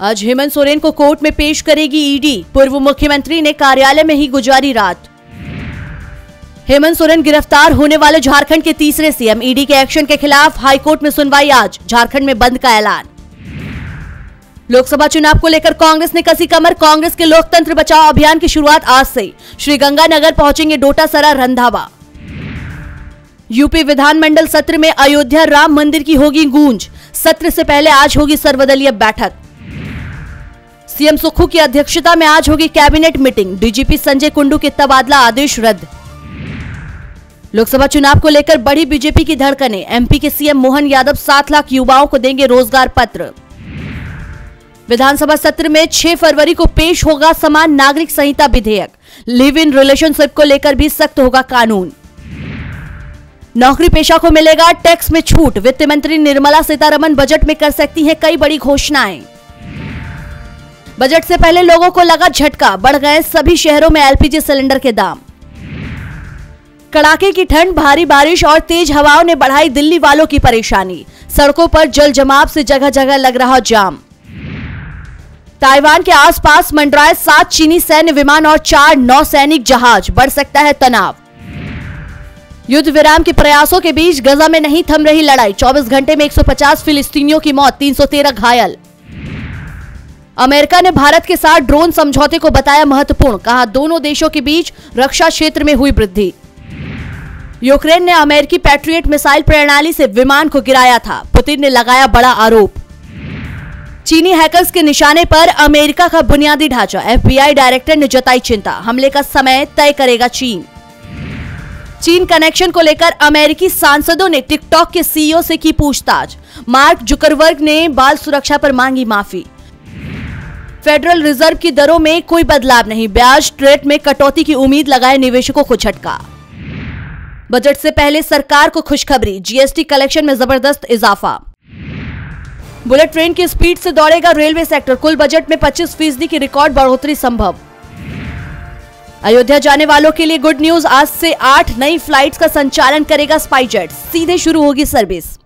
आज हेमंत सोरेन को कोर्ट में पेश करेगी ईडी। पूर्व मुख्यमंत्री ने कार्यालय में ही गुजारी रात। हेमंत सोरेन गिरफ़्तार होने वाले झारखंड के तीसरे सीएम। ईडी के एक्शन के खिलाफ हाईकोर्ट में सुनवाई आज, झारखंड में बंद का ऐलान। लोकसभा चुनाव को लेकर कांग्रेस ने कसी कमर। कांग्रेस के लोकतंत्र बचाओ अभियान की शुरुआत आज से। श्री गंगानगर पहुँचेंगे डोटासरा रंधावा। यूपी विधानमंडल सत्र में अयोध्या राम मंदिर की होगी गूंज। सत्र से पहले आज होगी सर्वदलीय बैठक। सीएम सुखू की अध्यक्षता में आज होगी cabinet meeting. DGP Sanjay Kundu के तबादला आदेश रद्द। लोकसभा चुनाव को लेकर बड़ी बीजेपी की धड़कने। एमपी के सीएम मोहन यादव सात लाख युवाओं को देंगे रोज़गार पत्र। विधानसभा सत्र में 6 फरवरी को पेश होगा समान नागरिक संहिता विधेयक। लिव इन रिलेशनशिप को लेकर भी सख्त होगा कानून। नौकरी पेशा को मिलेगा टैक्स में छूट। वित्त मंत्री निर्मला सीतारमन बजट में कर सकती हैं कई बड़ी घोषणाएँ। बजट से पहले लोगों को लगा झटका, बढ़ गए सभी शहरों में एलपीजी सिलेंडर के दाम। कड़ाके की ठंड, भारी बारिश और तेज हवाओं ने बढ़ाई दिल्ली वालों की परेशानी। सड़कों पर जल जमाव से जगह जगह लग रहा जाम। ताइवान के आसपास मंडराए सात चीनी सैन्य विमान और चार नौसैनिक जहाज़, बढ़ सकता है तनाव। युद्ध विराम के प्रयासों के बीच गजा में नहीं थम रही लड़ाई। 24 घंटे में 150 फिलिस्तीनियों की मौत 313 घायल। अमेरिका ने भारत के साथ ड्रोन समझौते को बताया महत्वपूर्ण, कहा दोनों देशों के बीच रक्षा क्षेत्र में हुई वृद्धि। यूक्रेन ने अमेरिकी पैट्रियट मिसाइल प्रणाली से विमान को गिराया था, पुतिन ने लगाया बड़ा आरोप। चीनी हैकर्स के निशाने पर अमेरिका का बुनियादी ढांचा, एफबीआई डायरेक्टर ने जताई चिंता, हमले का समय तय करेगा चीन। चीन कनेक्शन को लेकर अमेरिकी सांसदों ने टिकटॉक के सीईओ से की पूछताछ, मार्क जुकरवर्ग ने बाल सुरक्षा पर मांगी माफ़ी। फेडरल रिज़र्व की दरों में कोई बदलाव नहीं। ब्याज रेट में कटौती की उम्मीद लगाए निवेशकों को झटका। बजट से पहले सरकार को खुशखबरी जीएसटी कलेक्शन में ज़बरदस्त इजाफा। बुलेट ट्रेन की स्पीड से दौड़ेगा रेलवे सेक्टर कुल बजट में 25 फ़ीसदी की रिकॉर्ड बढ़ोतरी संभव। अयोध्या जाने वालों के लिए गुड न्यूज़ आज से आठ नई फ्लाइट्स का संचालन करेगा स्पाइसजेट सीधे शुरू होगी सर्विस